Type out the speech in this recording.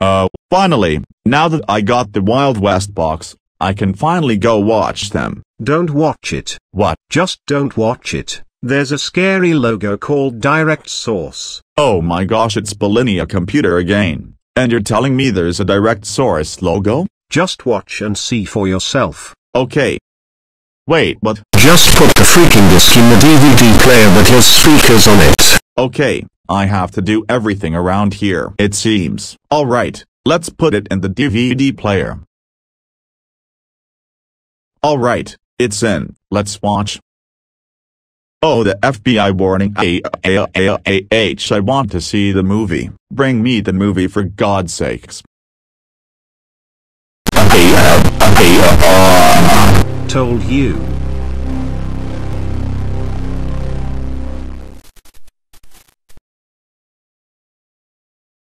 Uh, finally, now that I got the Wild West box, I can finally go watch them. Don't watch it. What? Just don't watch it. There's a scary logo called Direct Source. Oh my gosh it's Belinea Computer again. And you're telling me there's a Direct Source logo? Just watch and see for yourself. Okay. Wait, what? Just put the freaking disc in the DVD player with your speakers on it. Okay, I have to do everything around here it seems. Alright, let's put it in the DVD player. Alright, it's in, let's watch. Oh the FBI warning I want to see the movie, bring me the movie for God's sakes. Told you.